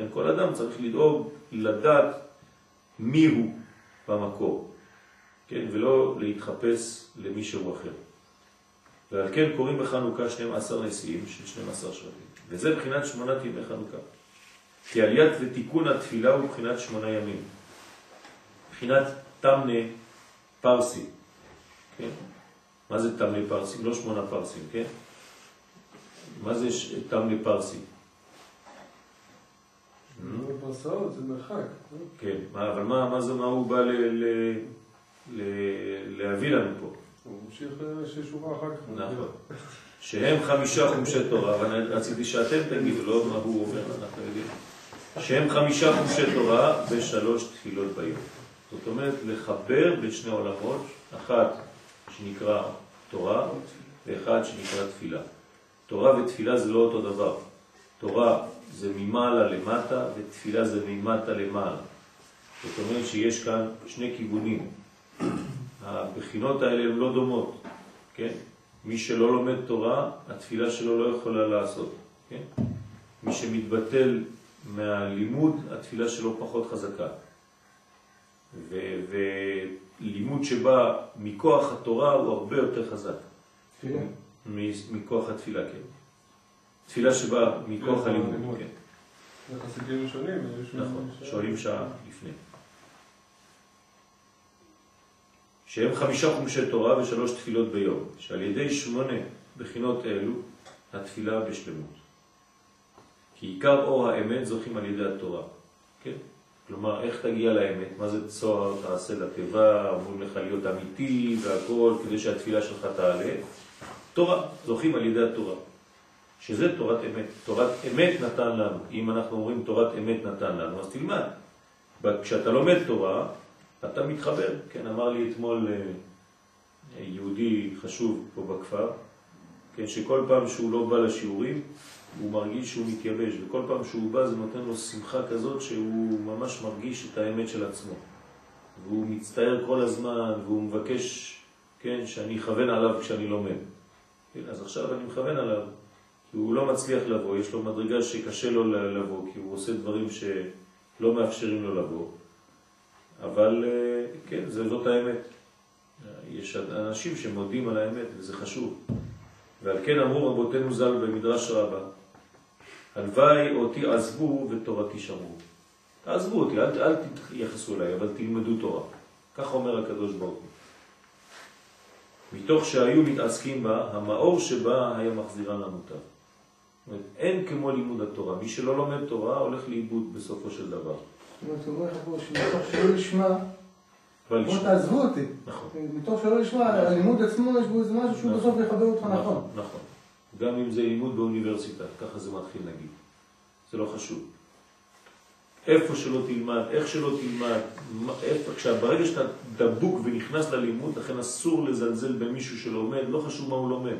לכן כל אדם צריך לדאוג לדעת מי הוא במקור, כן? ולא להתחפש למישהו אחר. ועל כן קוראים בחנוכה 12 נשיאים של 12 שבטים. וזה בחינת שמונת ימי חנוכה. כי עליית ותיקון התפילה הוא בחינת שמונה ימים. בחינת תמנה פרסי. כן? מה זה תמנה פרסי? לא שמונה פרסים, כן? מה זה תמנה פרסי? פרסאות זה מרחק. לא? כן, אבל מה, הוא בא להביא לנו פה? הוא ממשיך אה, ששורה אחר כך. נכון. שהם חמישה חומשי תורה, אבל רציתי שאתם תגידו, לא מה הוא אומר, אנחנו יודעים. שהם חמישה חומשי תורה בשלוש תפילות ביום. זאת אומרת, לחבר בין שני עולמות, אחת שנקרא תורה ואחד שנקרא תפילה. תורה ותפילה זה לא אותו דבר. תורה זה ממעלה למטה ותפילה זה ממטה למעלה. זאת אומרת שיש כאן שני כיוונים. הבחינות האלה הן לא דומות, כן? מי שלא לומד תורה, התפילה שלו לא יכולה לעשות, כן? מי שמתבטל מהלימוד, התפילה שלו פחות חזקה. ולימוד שבא מכוח התורה הוא הרבה יותר חזק. תפילה. מכוח התפילה, כן. תפילה שבאה מכוח כן, הלימוד, כן. זה חסידים שונים. נכון, שואלים שעה לפני. שהם חמישה חומשי תורה ושלוש תפילות ביום, שעל ידי שמונה בחינות אלו התפילה בשלמות. כי עיקר אור האמת זוכים על ידי התורה, כן? כלומר, איך תגיע לאמת? מה זה צוהר תעשה לתיבה, אומרים לך להיות אמיתי והכל, כדי שהתפילה שלך תעלה? תורה, זוכים על ידי התורה. שזה תורת אמת. תורת אמת נתן לנו. אם אנחנו אומרים תורת אמת נתן לנו, אז תלמד. כשאתה לומד תורה, אתה מתחבר. כן, אמר לי אתמול אה, יהודי חשוב פה בכפר, כן, שכל פעם שהוא לא בא לשיעורים, הוא מרגיש שהוא מתייבש, וכל פעם שהוא בא זה נותן לו שמחה כזאת שהוא ממש מרגיש את האמת של עצמו. והוא מצטער כל הזמן, והוא מבקש, כן, שאני אכוון עליו כשאני לומד. כן, אז עכשיו אני מכוון עליו, כי הוא לא מצליח לבוא, יש לו מדרגה שקשה לו לבוא, כי הוא עושה דברים שלא מאפשרים לו לבוא. אבל אה, כן, זאת האמת. יש אנשים שמודים על האמת, וזה חשוב. ועל כן אמרו רבותינו ז"ל במדרש רבה, הלוואי אותי עזבו ותורתי שמרו. תעזבו אותי, אל, אל תתייחסו אליי, אבל תלמדו תורה. כך אומר הקדוש ברוך הוא. מתוך שהיו מתעסקים בה, המאור שבה היה מחזירה למוטב. אומרת, אין כמו לימוד התורה. מי שלא לומד תורה הולך לאיבוד בסופו של דבר. זאת אומרת, שלא לשמה, אבל בוא. תעזבו אותי. נכון. מתוך שלא לשמה, הלימוד עצמו יש בו איזה משהו שהוא נכון. בסוף יחבר אותך נכון. נכון. גם אם זה לימוד באוניברסיטה, ככה זה מתחיל נגיד. זה לא חשוב. איפה שלא תלמד, איך שלא תלמד, איפה, עכשיו, ברגע שאתה דבוק ונכנס ללימוד, לכן אסור לזלזל במישהו שלומד, לא חשוב מה הוא לומד.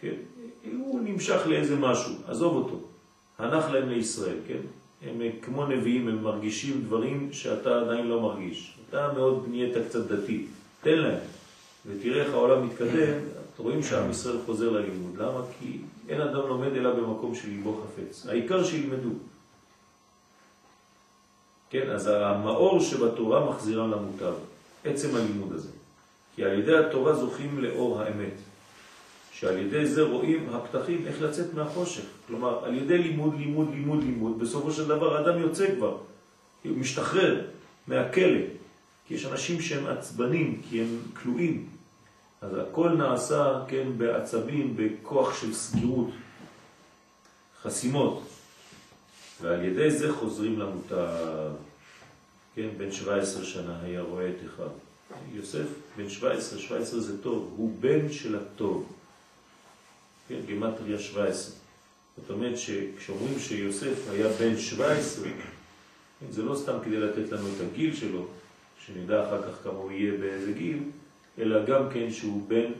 כן? הוא נמשך לאיזה משהו, עזוב אותו. הנח להם לישראל, כן? הם אה, כמו נביאים, הם מרגישים דברים שאתה עדיין לא מרגיש. אתה מאוד נהיית קצת דתי, תן להם. ותראה איך העולם מתקדם, אתם רואים שעם ישראל חוזר ללימוד. למה? כי אין אדם לומד אלא במקום שליבו חפץ. העיקר שילמדו. כן, אז המאור שבתורה מחזירה למוטב, עצם הלימוד הזה. כי על ידי התורה זוכים לאור האמת, שעל ידי זה רואים הפתחים איך לצאת מהחושך. כלומר, על ידי לימוד, לימוד, לימוד, לימוד, בסופו של דבר האדם יוצא כבר, הוא משתחרר מהכלא, כי יש אנשים שהם עצבנים, כי הם כלואים. אז הכל נעשה, כן, בעצבים, בכוח של סגירות, חסימות. ועל ידי זה חוזרים למוטב. כן, בן 17 שנה היה רואה את אחד. יוסף בן 17, 17 זה טוב, הוא בן של הטוב. כן, גמטריה 17. זאת אומרת שכשאומרים שיוסף היה בן 17, כן, זה לא סתם כדי לתת לנו את הגיל שלו, שנדע אחר כך כמה הוא יהיה באיזה גיל, אלא גם כן שהוא בן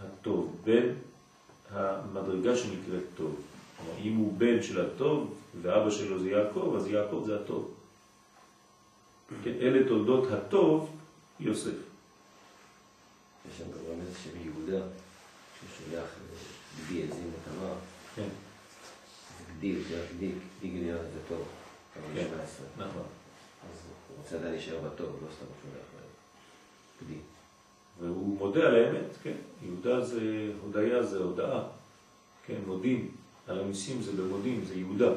הטוב, בן המדרגה שנקראת טוב. כלומר, אם הוא בן של הטוב, ואבא שלו זה יעקב, אז יעקב זה הטוב. כן, אלה תולדות הטוב, יוסף. יש שם גם רמז של יהודה, גדי עזים לתמר. כן, זה גדי, גדי גליון זה טוב. אבל כן. 17. נכון. אז הוא רוצה עדיין להישאר בטוב, לא סתם שולח גדי. והוא מודה על האמת, כן. יהודה זה, הודיה זה הודאה. כן, מודים. על המיסים זה במודים, זה יהודה.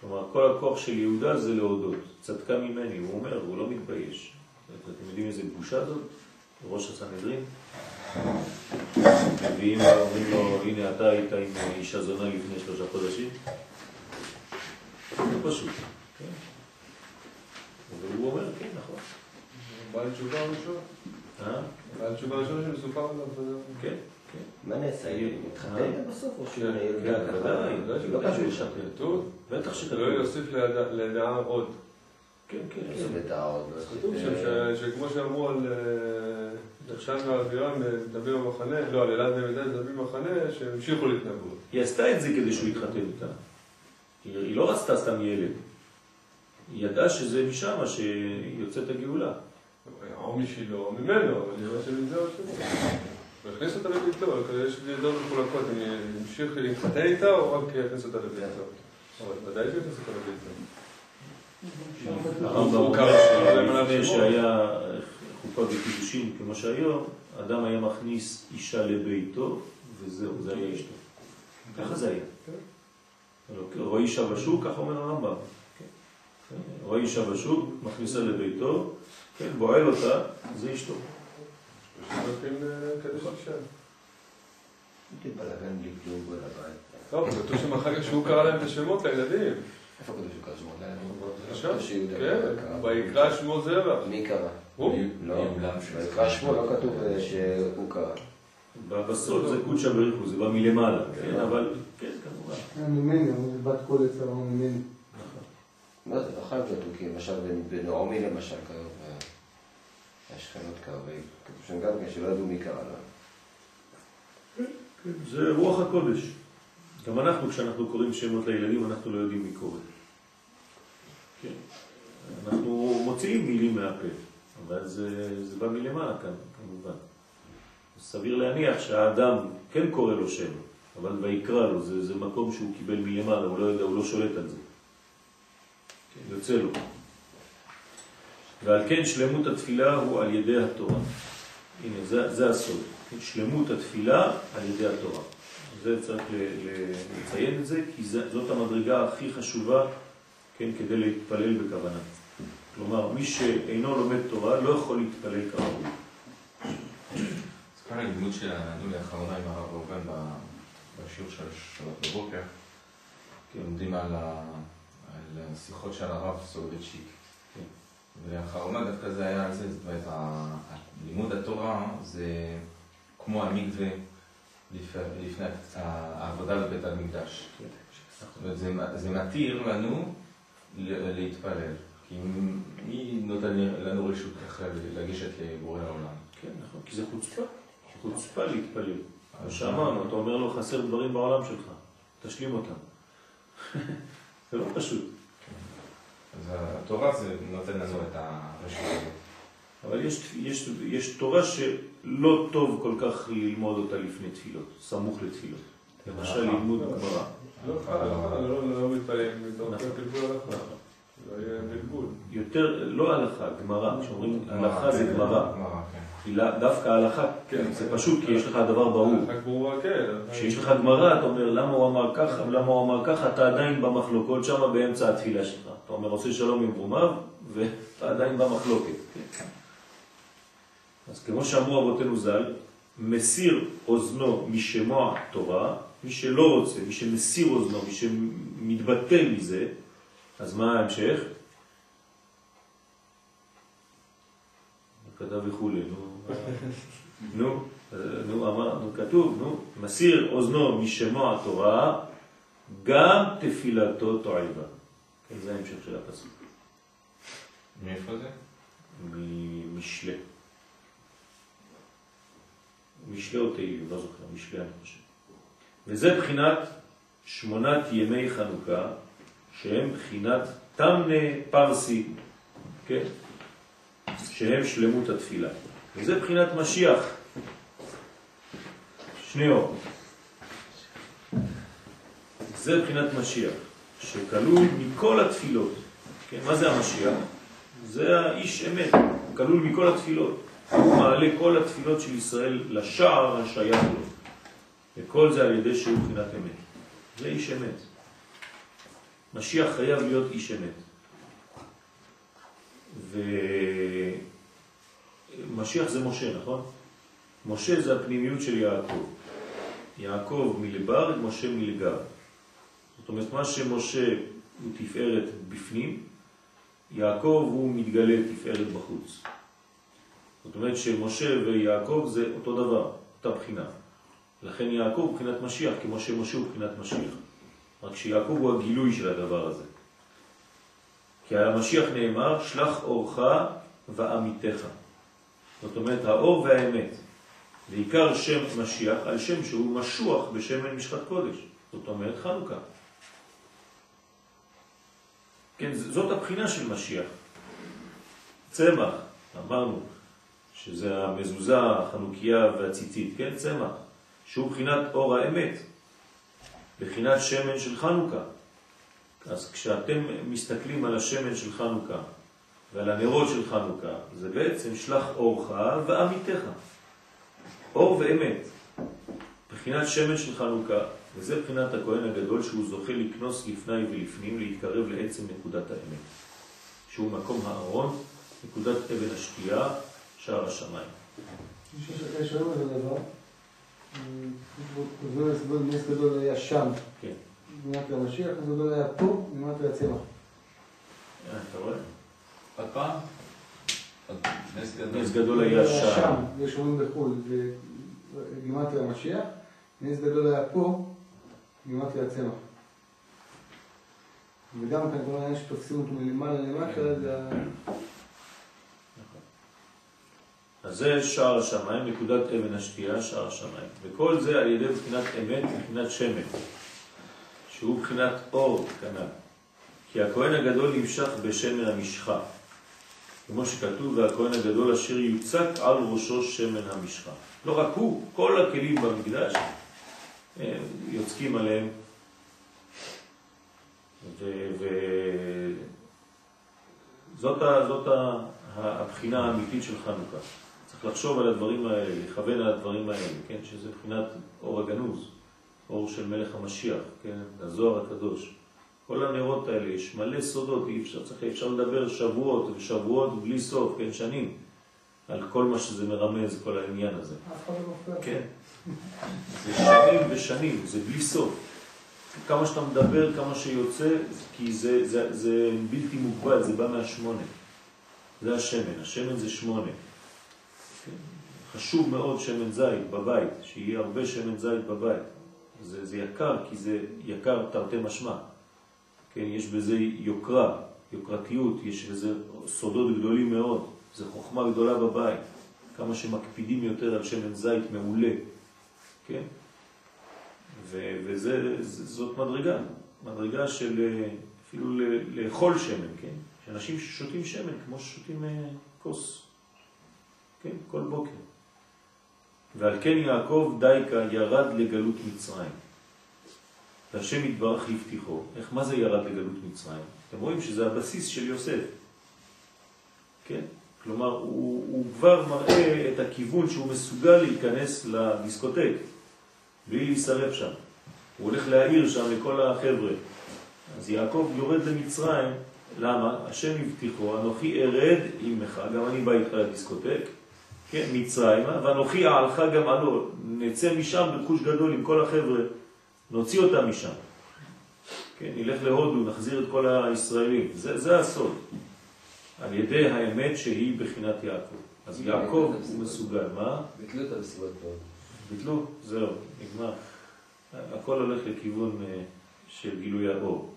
כלומר, כל הכוח של יהודה זה להודות. צדקה ממני, הוא אומר, הוא לא מתבייש. אתם יודעים איזה בושה זאת? ראש הסנהדרין. ואם אומרים לו, הנה אתה היית עם אישה זונה לפני שלושה חודשים. זה פשוט, כן. והוא אומר, כן, נכון. בעל תשובה ראשון. אה? בעל תשובה ראשון שמסופר עליו. אה, כן, כן. מה נעשה? אה? הוא מתחתן בסוף או שהוא כן, ילדה כן, ככה? ודאי. לא לא קשור לשם. בטח שכתוב. לא יוסיף לידה- עוד. כן, כן. איזה לא כתוב שם. ש- שכמו שאמרו על אה, נחשן ואבירם, נביא במחנה, לא, על אלעד ומדד נביא במחנה, שהמשיכו להתנבאות. היא עשתה את זה כדי שהוא יתחתן איתה. היא לא רצתה סתם ילד. היא ידעה שזה משם שיוצאת הגאולה. או משלו, ממנו, אבל נראה שמזה או שלא. הוא הכניס אותה לביתו, יש לי דעות מחולקות, אני אמשיך להתחתן איתה או רק הכניס אותה לביתו? אבל ודאי שהכניס אותה לביתו. הרמב"ם הוא אומר קרא למעלה שלפני בשמו. שהיה חופה וקידושין כמו שהיום, אדם היה מכניס אישה לביתו, וזהו, זה היה אשתו. ככה זה היה. רואי אישה בשוק, ככה אומר הרמב"ם. רואי אישה בשוק, מכניסה לביתו, כן, בועל אותה, זה אשתו. שנותנים קדש אישה. זה בלאגן בלי כלום כל הבית. טוב, כתוב שם אחר כך שהוא קרא להם את השמות לילדים. איפה כתוב שהוא קרא? לילדים? שיהודה כן, קרא. ויקרא שמו זרע. מי קרא? הוא? לא, ויקרא שמו לא כתוב אה, שהוא קרא. בסוד זה קודשא בריחו, זה בא מלמעלה, כן, אבל, כן, כמובן. ממני, אמרו, זה בת קול יצר, ממני. לא, זה לא חייב להיות, כי למשל בנעמי למשל קרוב, אה, השכנות קרוב, כתוב שם גם כן שלא ידעו מי קרא לה. זה רוח הקודש. גם אנחנו, כשאנחנו קוראים שמות לילדים, אנחנו לא יודעים מי קורא. כן. אנחנו מוציאים מילים מהפה, אבל זה, זה בא מלמעלה כאן, כמובן. סביר להניח שהאדם כן קורא לו שם, אבל ויקרא לו, זה, זה מקום שהוא קיבל מלמעלה, הוא לא יודע, הוא לא שולט על זה. כן, יוצא לו. ועל כן שלמות התפילה הוא על ידי התורה. הנה, זה, זה הסוד. כן, שלמות התפילה על ידי התורה. זה צריך לציין את זה, כי זאת המדרגה הכי חשובה, כן, כדי להתפלל בכוונה. כלומר, מי שאינו לומד תורה לא יכול להתפלל. אז כל הלימוד שלנו לאחרונה עם הרב ראובן בשיעור של שעות בבוקר, לומדים על השיחות של הרב סולובייצ'יק. כן. ולאחרונה דווקא זה היה על זה, זאת אומרת, לימוד התורה זה כמו המקווה לפני העבודה בבית המקדש. זאת אומרת, זה, מתיר לנו להתפלל. כי מי נותן לנו רשות ככה לגשת לבורא העולם? כן, נכון, כי זה חוצפה. חוצפה להתפלל. כמו שאמרנו, אתה אומר לו, חסר דברים בעולם שלך, תשלים אותם. <laughs> זה לא פשוט. אז התורה זה נותן לנו את הרשות הזאת. אבל יש, יש, יש תורה שלא טוב כל כך ללמוד אותה לפני תפילות, סמוך לתפילות. למשל לימוד גמרא. לא לא לא נכון. לא בלבול. יותר, לא הלכה, גמרא. כשאומרים הלכה זה גמרא. גמרא, כן. לא- דווקא הלכה, כן. זה פשוט כי יש לך דבר ברור. כן. כשיש לך גמרא, אתה אומר למה הוא אמר ככה ולמה הוא אמר ככה, אתה עדיין במחלוקות שם באמצע התפילה שלך. אתה אומר עושה שלום עם רומיו, ואתה עדיין במחלוקת. אז כמו שאמרו אבותינו ז"ל, מסיר אוזנו משמוע תורה, מי שלא רוצה, מי שמסיר אוזנו, מי שמתבטל מזה, אז מה ההמשך? כתב וכולי, נו, <laughs> נו, נו, אמרנו, כתוב, נו, מסיר אוזנו משמוע התורה, גם תפילתו תועבה. כן, זה ההמשך של הפסוק. מאיפה זה? ממשלה. משלה או תהילים, לא זוכר, משלה אני חושב. וזה בחינת שמונת ימי חנוכה, שהם בחינת תמנה פרסי, כן? שהם שלמות התפילה. וזה בחינת משיח, שני אור. זה בחינת משיח, שכלול מכל התפילות. כן, מה זה המשיח? זה האיש אמת, כלול מכל התפילות. הוא מעלה כל התפילות של ישראל לשער השייך לו. וכל זה על ידי שהוא בחינת אמת. זה איש אמת. משיח חייב להיות איש אמת. ומשיח זה משה, נכון? משה זה הפנימיות של יעקב. יעקב מלבר, משה מלגר. זאת אומרת, מה שמשה הוא תפארת בפנים, יעקב הוא מתגלה תפארת בחוץ. זאת אומרת שמשה ויעקב זה אותו דבר, אותה בחינה. לכן יעקב הוא בחינת משיח, כמו שמשה הוא בחינת משיח. רק שיעקב הוא הגילוי של הדבר הזה. כי על המשיח נאמר, שלח אורך ואמיתך. זאת אומרת, האור והאמת. ועיקר שם משיח על שם שהוא משוח בשמן משחת קודש. זאת אומרת, חנוכה. כן, זאת הבחינה של משיח. צמח, אמרנו, שזה המזוזה, החנוכיה והציצית, כן, צמח, שהוא בחינת אור האמת, בחינת שמן של חנוכה. אז כשאתם מסתכלים על השמן של חנוכה ועל הנרות של חנוכה, זה בעצם שלח אורך ואמיתך. אור ואמת. בחינת שמן של חנוכה, וזה בחינת הכהן הגדול שהוא זוכה לקנוס לפני ולפנים, להתקרב לעצם נקודת האמת, שהוא מקום הארון, נקודת אבן השתייה, שער השמיים. יש היום איזה דבר, לסבור נס גדול היה שם, כן. מנת המשיח, נס גדול היה פה, מנת הצמח. אה, אתה רואה? עוד פעם? נס גדול. גדול היה שם. יש אומרים בחו"ל, גימטרי המשיח, נס גדול היה פה, גימטרי הצמח. וגם כאן כל העניין שתופסים אותו מלמעלה למטה, זה ה... אז זה שער השמיים, נקודת אבן השתייה, שער השמיים. וכל זה על ידי בחינת אמת, בחינת שמן, שהוא בחינת אור כנ"ל. כי הכהן הגדול נמשך בשמן המשחה. כמו שכתוב, והכהן הגדול אשר יוצק על ראשו שמן המשחה. לא רק הוא, כל הכלים במקדש, הם יוצקים עליהם. וזאת הבחינה האמיתית של חנוכה. צריך לחשוב על הדברים האלה, לכוון על הדברים האלה, כן? שזה מבחינת אור הגנוז, אור של מלך המשיח, כן? הזוהר הקדוש. כל הנרות האלה, יש מלא סודות, אי אפשר, צריך, אפשר לדבר שבועות ושבועות בלי סוף, כן? שנים, על כל מה שזה מרמז, כל העניין הזה. לא. כן. זה שנים ושנים, זה בלי סוף. כמה שאתה מדבר, כמה שיוצא, כי זה, זה, זה בלתי מוגבל, זה בא מהשמונה. זה השמן, השמן זה שמונה. חשוב מאוד שמן זית בבית, שיהיה הרבה שמן זית בבית. זה, זה יקר, כי זה יקר תרתי משמע. כן, יש בזה יוקרה, יוקרתיות, יש בזה סודות גדולים מאוד. זה חוכמה גדולה בבית. כמה שמקפידים יותר על שמן זית מעולה, כן? ו- וזה, זאת מדרגה, מדרגה של אפילו לאכול שמן, כן? שאנשים ששותים שמן כמו ששותים אה, כוס, כן? כל בוקר. ועל כן יעקב דייקה ירד לגלות מצרים. והשם יתברך הבטיחו. איך, מה זה ירד לגלות מצרים? אתם רואים שזה הבסיס של יוסף. כן? כלומר, הוא, הוא כבר מראה את הכיוון שהוא מסוגל להיכנס לדיסקוטק, בלי להישרף שם. הוא הולך להעיר שם לכל החבר'ה. אז יעקב יורד למצרים, למה? השם הבטיחו, אנוכי ארד עמך, גם אני בא איתך לדיסקוטק, כן, מצרימה, ואנוכי העלך גם עלו, נצא משם ברכוש גדול עם כל החבר'ה, נוציא אותם משם. כן, נלך להודו, נחזיר את כל הישראלים. זה, זה הסוד. על ידי האמת שהיא בחינת יעקב. אז יעקב הוא מסוגל, מה? ביטלו את המסיבות פה. ביטלו? זהו, נגמר. הכל הולך לכיוון אה, של גילוי האור.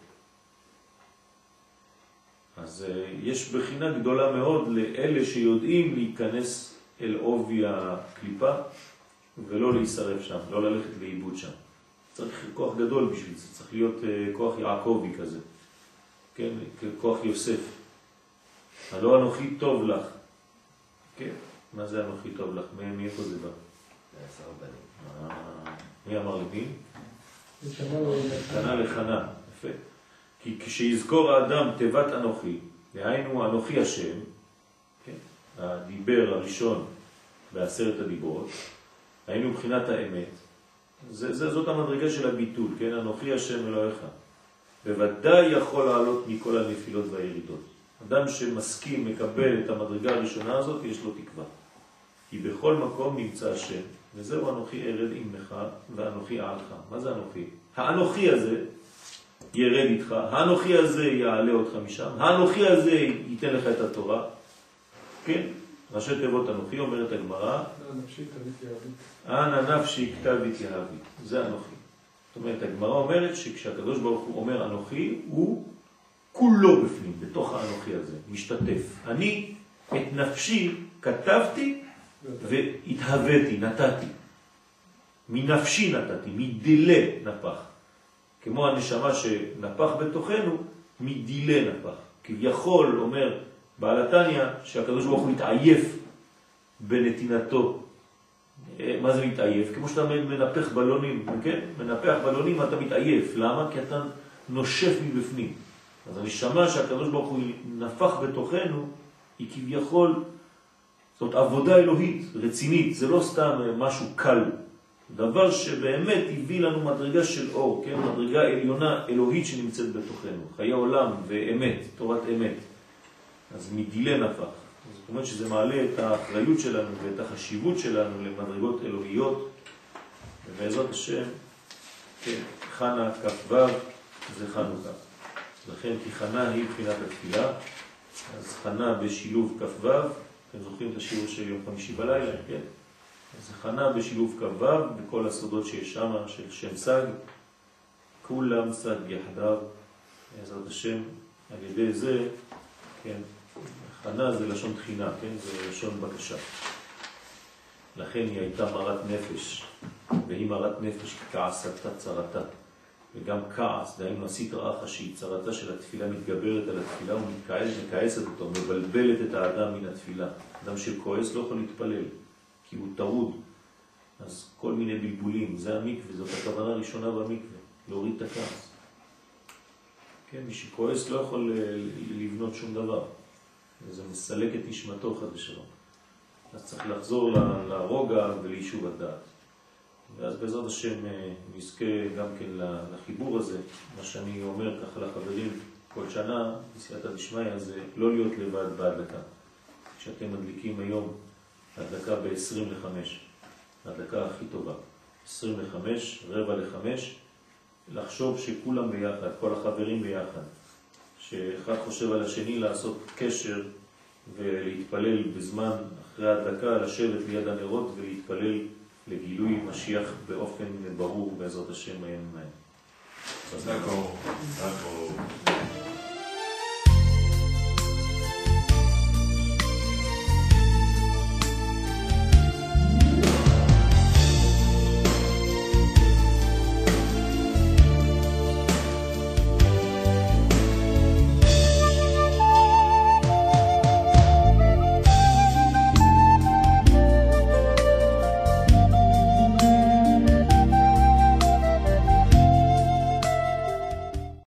אז אה, יש בחינה גדולה מאוד לאלה שיודעים להיכנס אל עובי הקליפה ולא להישרף שם, לא ללכת לאיבוד שם. צריך כוח גדול בשביל זה, צריך להיות אה, כוח יעקבי כזה, כן, כוח יוסף. הלא אנוכי טוב לך. כן, מה זה אנוכי טוב לך? מאיפה זה בא? זה עשר בנים. אה, מי אמר למי? זה שנה לא לחנה, יפה. כי כשיזכור האדם תיבת אנוכי, דהיינו אנוכי השם? הדיבר הראשון בעשרת הדיברות, היינו מבחינת האמת, זה, זה, זאת המדרגה של הביטול, כן? אנוכי השם אלוהיך. בוודאי יכול לעלות מכל הנפילות והירידות. אדם שמסכים, מקבל את המדרגה הראשונה הזאת, יש לו תקווה. כי בכל מקום נמצא השם, וזהו אנוכי ארד עמך ואנוכי אעלך. מה זה אנוכי? האנוכי הזה ירד איתך, האנוכי הזה יעלה אותך משם, האנוכי הזה ייתן לך את התורה. כן, ראשי תיבות אנוכי, אומרת הגמרא. אנא נפשי כתב התייהבי. זה אנוכי. זאת אומרת, הגמרא אומרת שכשהקדוש ברוך הוא אומר אנוכי, הוא כולו בפנים, בתוך האנוכי הזה, משתתף. אני את נפשי כתבתי והתהוויתי, נתתי. מנפשי נתתי, מדילה נפח. כמו הנשמה שנפח בתוכנו, מדילה נפח. כביכול אומר בעל התניא שהקדוש ברוך הוא מתעייף בנתינתו. אה, מה זה מתעייף? כמו שאתה מנפח בלונים, כן? מנפח בלונים אתה מתעייף. למה? כי אתה נושף מבפנים. אז הנשמה שהקדוש ברוך הוא נפח בתוכנו, היא כביכול, זאת עבודה אלוהית, רצינית, זה לא סתם משהו קל. דבר שבאמת הביא לנו מדרגה של אור, כן? מדרגה עליונה אלוהית שנמצאת בתוכנו, חיי עולם ואמת, תורת אמת. אז מדילה נפח. זאת אומרת שזה מעלה את האחריות שלנו ואת החשיבות שלנו למדרגות אלוהיות, ובעזרת השם, כן, חנה כ"ו זה חנוכה. לכן כי חנה היא בחינת התפילה, אז חנה בשילוב כ"ו, אתם זוכרים את השיעור של יום חמישי בלילה, כן? אז חנה בשילוב כ"ו, בכל הסודות שיש שם, של שם סג, כולם סג יחדיו, בעזרת השם, על ידי זה, כן, חנה זה לשון תחינה, כן, זה לשון בקשה. לכן היא הייתה מרת נפש, והיא מרת נפש כעסתה צרתה. וגם כעס, דהיינו הסטרא אחא שהיא צרתה של התפילה מתגברת על התפילה ומכעסת אותו, מבלבלת את האדם מן התפילה. אדם שכועס לא יכול להתפלל, כי הוא טרוד. אז כל מיני בלבולים, זה המקווה, זאת הכוונה הראשונה במקווה, להוריד את הכעס. כן, מי שכועס לא יכול אה, לבנות שום דבר. זה מסלק את נשמתו חד ושלום. אז צריך לחזור לרוגע וליישוב הדעת. ואז בעזרת השם אה, נזכה גם כן לחיבור הזה, מה שאני אומר ככה לחברים כל שנה, בסייעתא דשמיא, זה לא להיות לבד בהדלקה. כשאתם מדליקים היום הדלקה ב-25, ההדלקה הכי טובה, 25, רבע לחמש, לחשוב שכולם ביחד, כל החברים ביחד, שאחד חושב על השני לעשות קשר ולהתפלל בזמן אחרי ההדלקה, לשבת ליד הנרות ולהתפלל לגילוי משיח באופן ברור בעזרת השם הימים ההם. D'accord. D'accord.